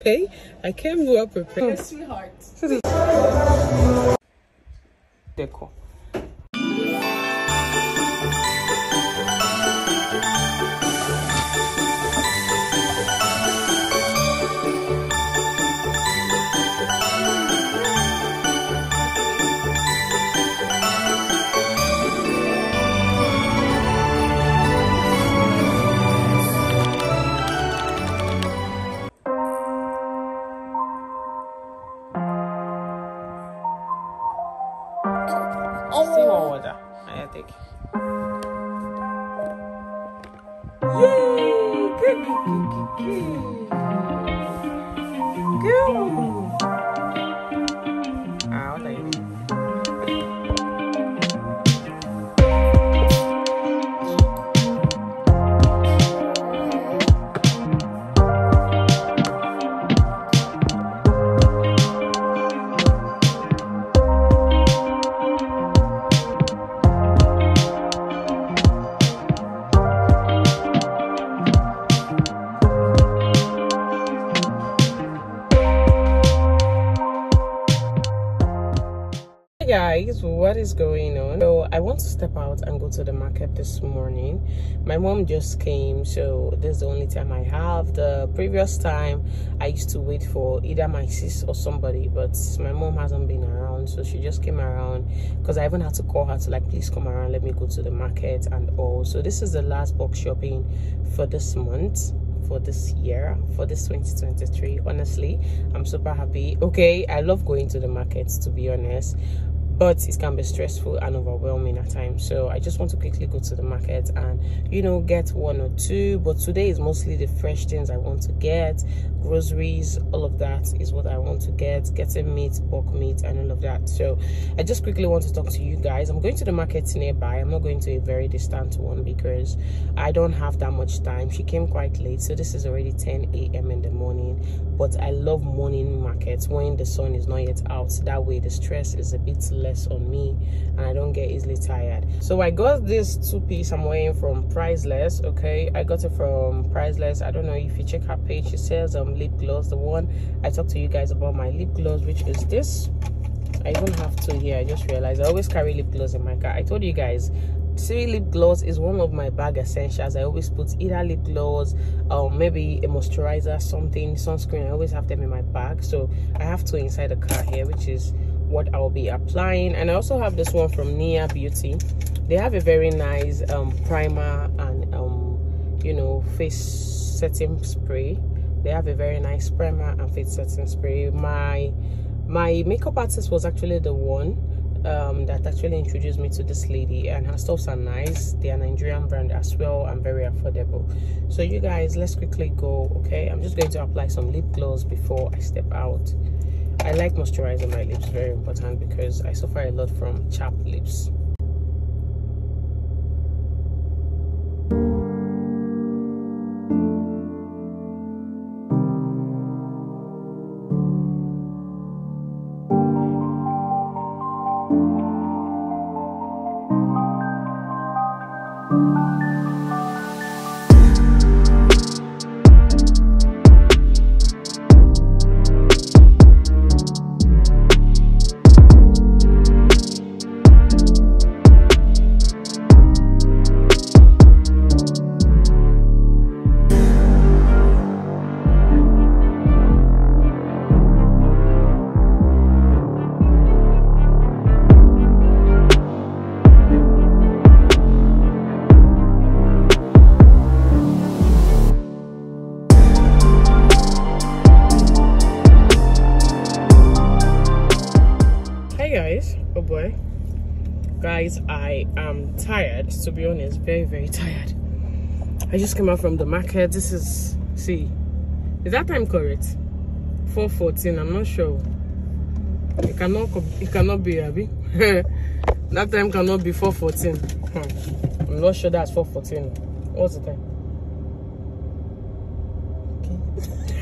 Okay, I came well prepared. Sweetheart. Deco. Is going on? So I want to step out and go to the market this morning. My mom just came, so this is the only time I have. The previous time I used to wait for either my sis or somebody, but my mom hasn't been around, so she just came around because I even had to call her to like please come around, let me go to the market and all. So this is the last box shopping for this month for this year for this 2023 honestly i'm super happy okay i love going to the markets to be honest but it can be stressful and overwhelming at times. So i just want to quickly go to the market and you know get one or two. But today is mostly the fresh things i want to get. Groceries all of that is what i want to get. Getting meat pork meat and all of that. So i just quickly want to talk to you guys. I'm going to the market nearby. I'm not going to a very distant one because i don't have that much time. She came quite late. So this is already 10 a.m in the morning. But i love morning markets when the sun is not yet out. That way the stress is a bit less on me and i don't get easily tired. So i got this two piece i'm wearing from priceless okay? I got it from priceless. I don't know if you check her page she sells um lip gloss. The one i talked to you guys about my lip gloss which is this. I even have two here. I just realized i always carry lip gloss in my car. I told you guys see lip gloss is one of my bag essentials. I always put either lip gloss or maybe a moisturizer something sunscreen. I always have them in my bag. So i have two inside the car here which is what i'll be applying. And i also have this one from nia beauty. They have a very nice um, primer and um, you know face setting spray. They have a very nice primer and face setting spray. My my makeup artist was actually the one um, that actually introduced me to this lady. And her stuffs are nice. They are nigerian brand as well and very affordable. So you guys let's quickly go okay? I'm just going to apply some lip gloss before i step out i like moisturizing my lips very important because i suffer a lot from chapped lips guys i am tired. To be honest very very tired. I just came out from the market. This is see is that time correct? 414 i'm not sure. It cannot it cannot be Abby. that time cannot be 414 hmm. i'm not sure that's 414 what's the time?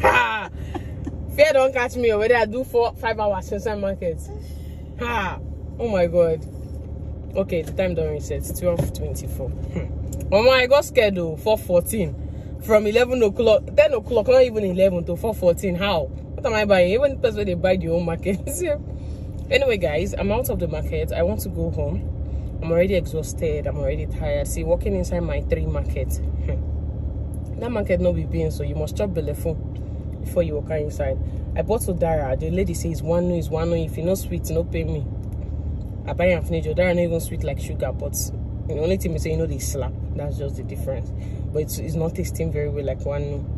Fear don't catch me already i do four five hours inside market. Ha! Oh my god. Okay, the time don't reset. 12 24. Hmm. Oh my I got scared though. 4 14. from 11 o'clock 10 o'clock not even 11 to 4:14 how what am i buying even the person they buy the whole market anyway guys i'm out of the market i want to go home i'm already exhausted i'm already tired see walking inside my three markets hmm. that market no be being so you must chop phone before you walk inside i bought udara the lady says one no is one no if you no sweet no pay me i buy am finish udara not even sweet like sugar but the only thing is say you know they slap. That's just the difference. But it's, it's not tasting very well like one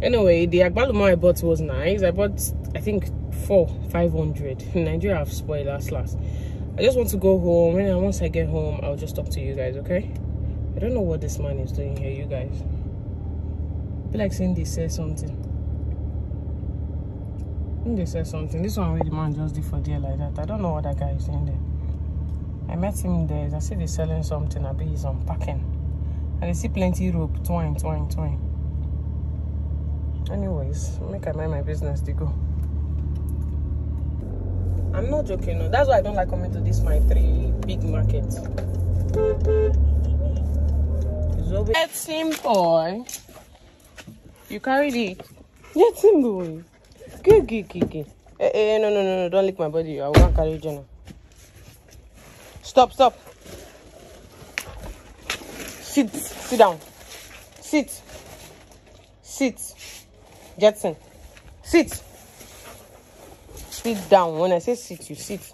anyway the agbalumo i bought was nice. I bought i think four 500 in nigeria i've spoiled last last. I just want to go home. And once i get home i'll just talk to you guys okay? I don't know what this man is doing here you guys. I feel like saying they said something. I think they said something. This one where the man just did for there like that. I don't know what that guy is saying there i met him there. I see they selling something i bet he's unpacking and i see plenty rope twine twine twine. Anyways make i mind my business they go. I'm not joking no. That's why i don't like coming to this my three big markets. Let him boy. You carried it. Let him boy. Good good good good eh eh no no no no. Don't lick my body. I won't carry jenna stop stop sit sit down sit sit Jetson, sit. Sit down. When I say sit, you sit.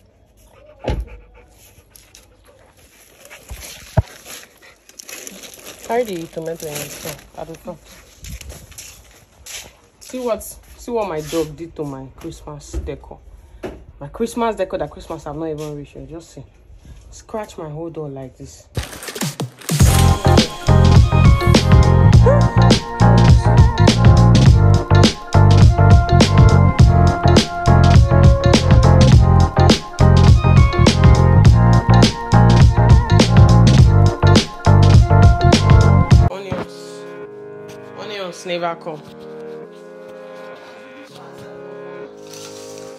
Carry the tomato in the front. See what see what my dog did to my Christmas decor. My Christmas decor that Christmas I've not even reached. Just see. Scratch my whole door like this. Onions. Never come.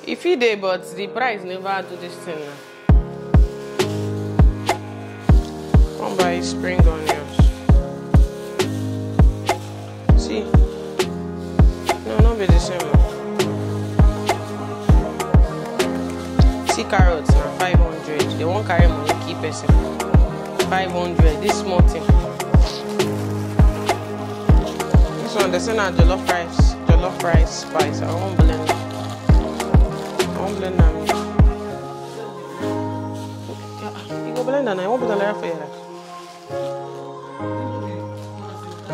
If he dey but the price never do this thing now buy spring onions see no not be the same see carrots na 500 they won't carry money keep person 500 this small thing one, they say now jollof rice, jollof rice spice. I won't blend. I won't blend them. You go blend and I won't a layer for you.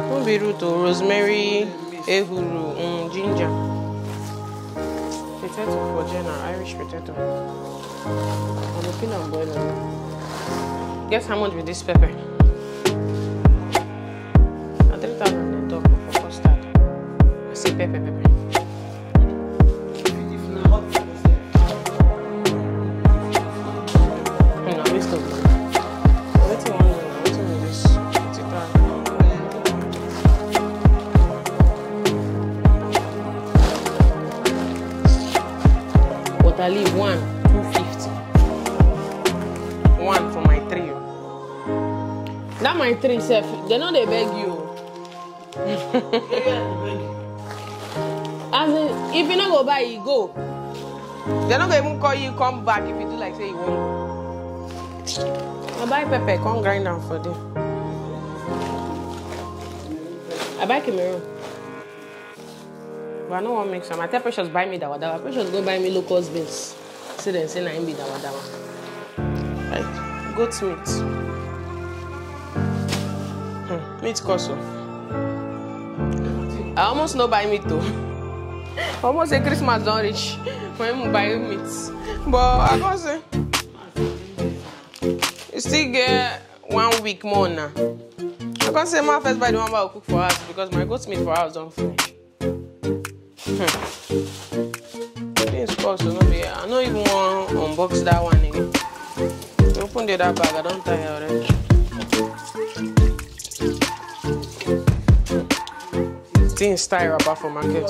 Won't be root or rosemary, ehuru, mm, ginger. Potato for Jenna, Irish potato. I'm a peanut boiler. Guess how much with this pepper? pepe, pepe. Water leaf one, two fifty. One for my three. That my three self, they know they beg you. as in if you no go buy you go They no go even call you come back if you do like say you wan i buy pepper come grind am for them i buy cameroon but i no wan mix. Am i tell precious buy me dawadawa. Precious go buy me locust beans. Say dem say na him be dawadawa. Like goat meat. Hmm, meat cost o. I almost no buy meat o. almost say christmas don reach when we buy meat. But i go say. You still get one week more now i go say ma first buy the one wey i cook for house because my goat meat for house don finish. Things cost no be i no even wan unbox that one again open the other bag i don tire already. things tie wrapper for market.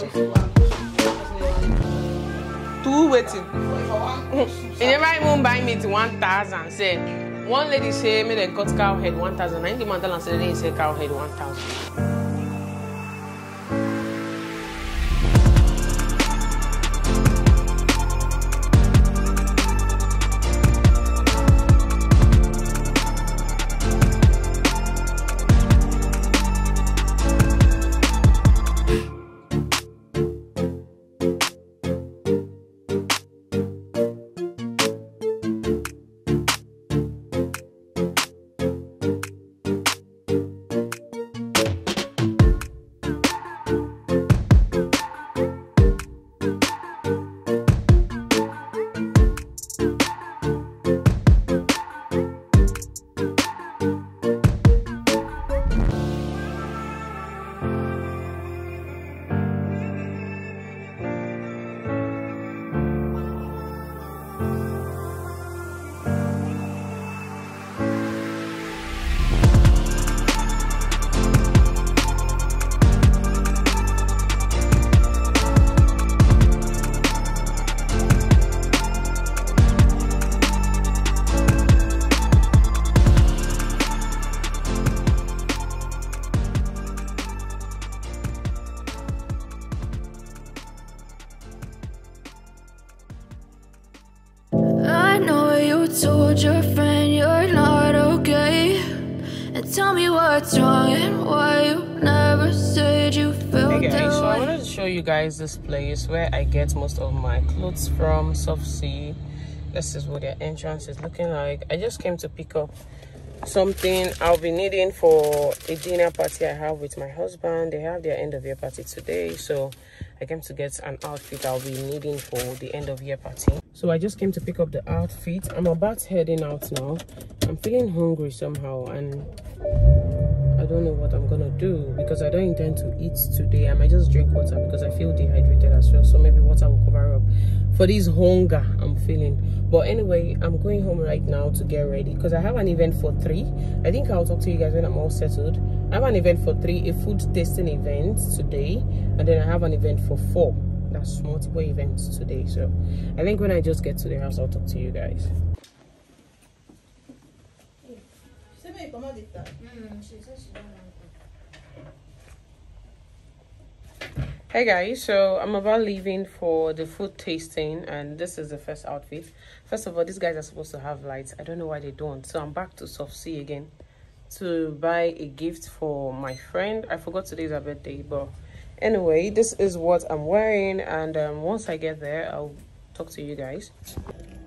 two waiting. e never even buy meat one thousand say one lady say make dem cut cow head one thousand na him the am say dem sell cow head one thousand told your friend you're not okay. And tell me what's wrong and why you never said you felt Hey so I wanted to show you guys this place where I get most of my clothes from, Soft Sea This is what their entrance is looking like. I just came to pick up something I'll be needing for a dinner party I have with my husband. They have their end of year party today, so I came to get an outfit I'll be needing for the end of year party. So I just came to pick up the outfit. I'm about heading out now. I'm feeling hungry somehow and I don't know what I'm gonna do because I don't intend to eat today. I might just drink water because I feel dehydrated as well. So maybe water will cover up for this hunger I'm feeling. But anyway, I'm going home right now to get ready because I have an event for three. I think I'll talk to you guys when I'm all settled. I have an event for three, a food tasting event today, and then I have an event for four. That's multiple events today. So I think when I just get to the house, I'll talk to you guys. Hey guys, so I'm about leaving for the food tasting, and this is the first outfit. First of all, these guys are supposed to have lights. I don't know why they don't. So I'm back to Soft Sea again to buy a gift for my friend. I forgot today's her birthday, but anyway, this is what I'm wearing, and um, once I get there, I'll talk to you guys.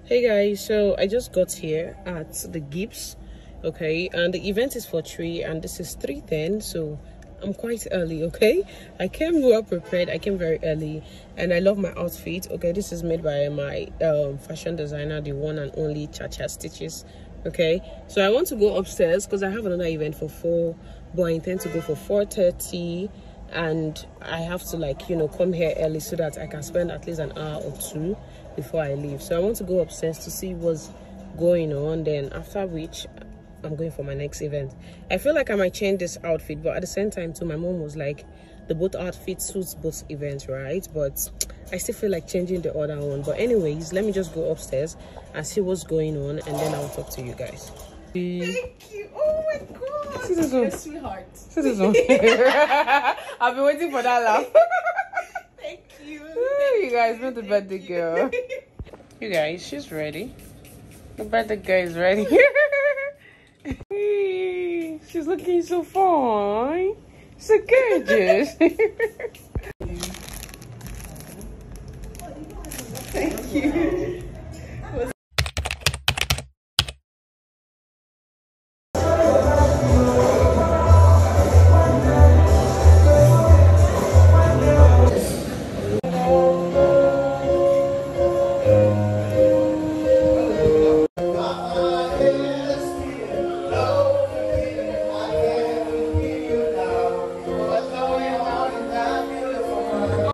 Hey guys, so I just got here at the Gibbs, okay, and the event is for three, and this is three ten, so I'm quite early, okay? I came well prepared. I came very early, and I love my outfit. Okay, this is made by my um, fashion designer, the one and only Chacha Stitches. Okay, so I want to go upstairs because I have another event for four, but I intend to go for four thirty, and I have to like you know come here early so that I can spend at least an hour or two before I leave. So I want to go upstairs to see what's going on. Then after which I'm going for my next event. I feel like I might change this outfit, but at the same time, too, my mom was like, the both outfit suits both events, right? But I still feel like changing the other one. But anyways, let me just go upstairs and see what's going on, and then I'll talk to you guys. Thank you. Oh my god. See this one? You're sweetheart. See this one? I've been waiting for that laugh. Thank you. you guys, not the birthday girl. You guys, she's ready. The birthday girl is ready. she's looking so fine. So gorgeous. Thank you.